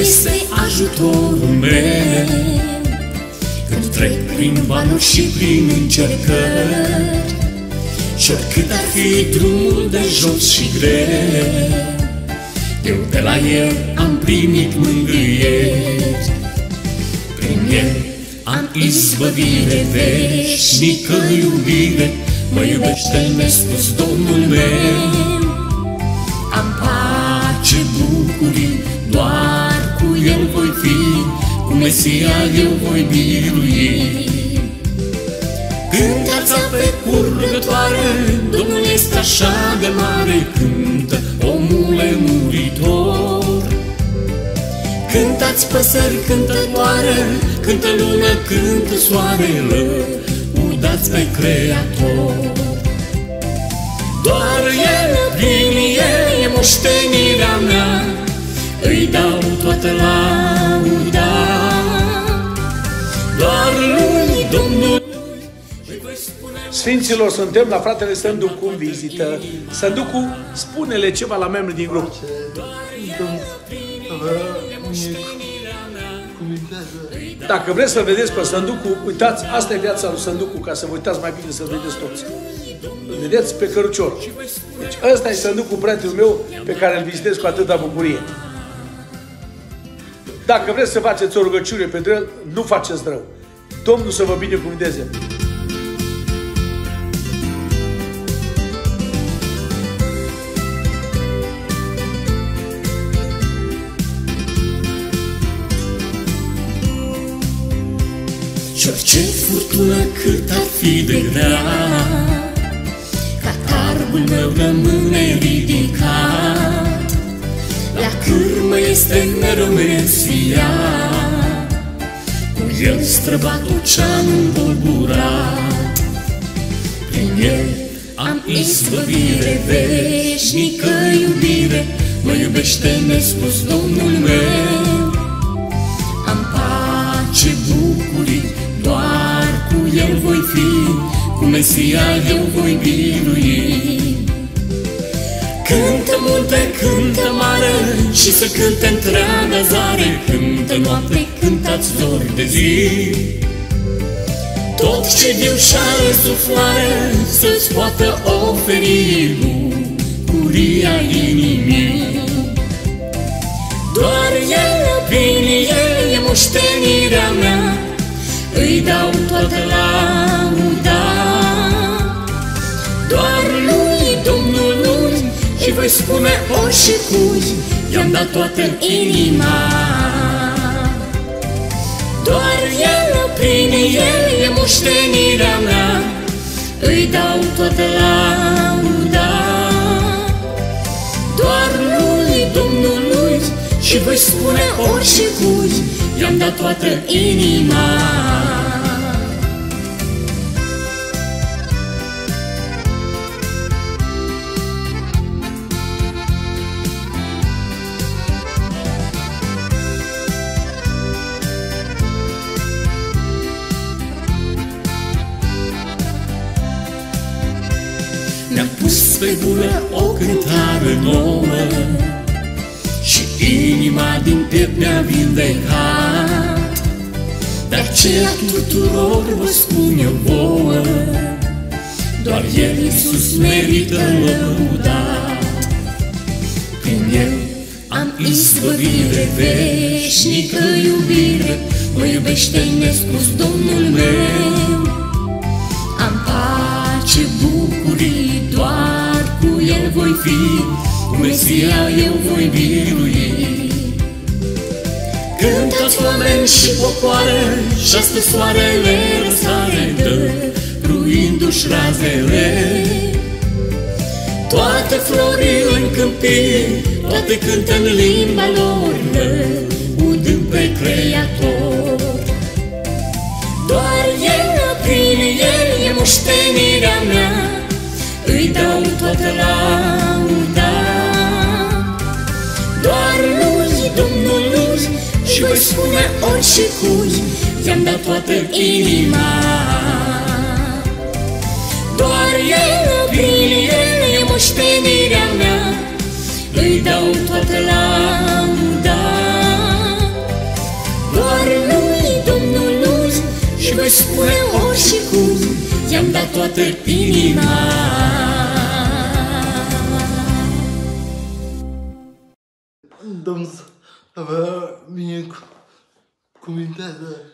este ajutorul meu. Când trec prin valuri și prin încercări Și oricât ar fi drumul de jos și greu Eu de la El am primit mângâieri. Prin El am izbăvire veșnică iubire Mă iubește nespus Domnul meu. Am pace, bucurii, Mesia eu voi birui. Cântați pe curgătoare, Domnul este așa de mare Cântă omule muritor. Cântați păsări cântătoare, cântă lună, cântă soarele Udați pe Creator. Doar El, prin El, e moștenirea mea Îi dau toată lauda Sfinților, suntem la fratele Sânducu în vizită. Sânducu, spune-le ceva la membrii din grup. Dacă vreți să vedeți pe Sânducu, uitați, asta e viața lui Sânducu, ca să vă uitați mai bine, să vedeți toți. Îl vedeți pe cărucior. Deci ăsta e Sânducu, prietenul meu, pe care îl vizitez cu atâta bucurie. Dacă vreți să faceți o rugăciune pentru el, nu faceți rău. Domnul să vă binecuvânteze. Și orice furtună cât ar fi de grea Ca tarbul meu rămâne ridicat. La cârmă este mereu Mesia Cu el străbat ocean îmbolburat. Prin el am izbăvire veșnică iubire Mă iubește nespus Domnul meu doar cu El voi fi, cu Mesia eu voi birui. Cântă munte, cântă mare și să cânte întreaga zare, cântă noapte, cântați zori de zi. Tot ce viu și are suflare să-ți poată oferi bucuria inimii. Doar El, prin El e moștenirea mea Îi dau toată lauda voi spune orice cui I-am dat toată inima. Doar El, prin El e moștenirea mea. Îi dau toată lauda. Doar lui, Domnului Și voi spune orice cui I-am dat toată inima Mi-am pus pe gură o cântare nouă Și inima din piept mi-a vindecat. Dar ce a tuturor vă spun eu vouă Doar El, Iisus, merită lăudat. Prin El am izbăvire veșnică iubire Mă iubește nespus Domnul meu fi, cu Mesia eu voi birui. Cântați oameni și popoare, și astăzi soarele răsare dă, ruindu-și razele. Toate florile în câmpii, toate cântă în limba lor, lăudând pe Creator. Doar El, prin El e moștenirea mea Îi dau toată lauda voi spune orice I-am dat toată inima. Doar el, prin el, e moștenirea mea Îi dau toată lambda Doar lui, Domnul, și voi spune orice I-am dat toată inima. Domnul